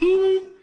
Hi.